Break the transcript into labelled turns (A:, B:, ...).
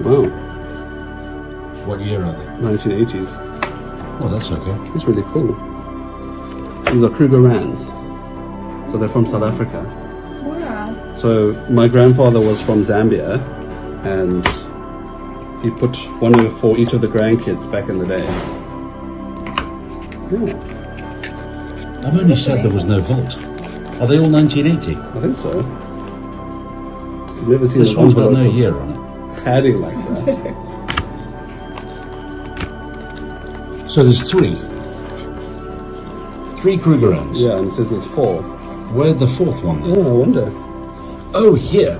A: Wow,
B: What year are they?
A: 1980s.
B: Oh, that's okay.
A: It's really cool. These are Krugerrands. So they're from South Africa.
C: Wow.
A: So my grandfather was from Zambia, and he put one for each of the grandkids back in the day. Yeah,
B: I've only said there was no vault. Are they all 1980?
A: I think so. I've never seen
B: This
A: an
B: one's got no year on it.
A: Padding like that.
B: So there's three. Three Krugerrands.
A: yeah, and it says there's four.
B: Where'd the fourth one then?
A: Oh, I wonder.
B: Oh, here.